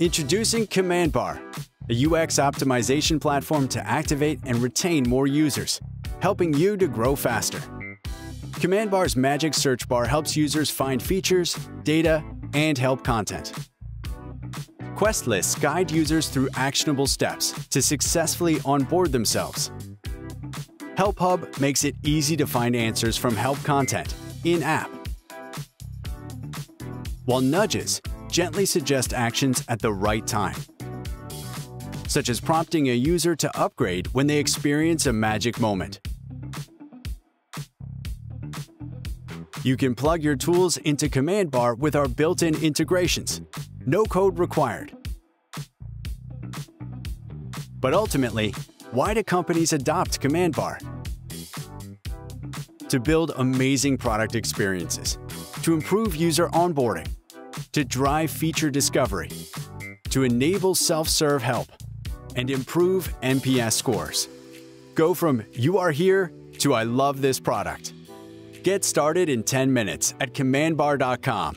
Introducing CommandBar, a UX optimization platform to activate and retain more users, helping you to grow faster. CommandBar's magic search bar helps users find features, data, and help content. Quest lists guide users through actionable steps to successfully onboard themselves. Help Hub makes it easy to find answers from help content in-app. While nudges gently suggest actions at the right time, such as prompting a user to upgrade when they experience a magic moment. You can plug your tools into CommandBar with our built-in integrations. No code required. But ultimately, why do companies adopt CommandBar? To build amazing product experiences, to improve user onboarding, to drive feature discovery, to enable self-serve help, and improve NPS scores. Go from you are here to I love this product. Get started in 10 minutes at commandbar.com.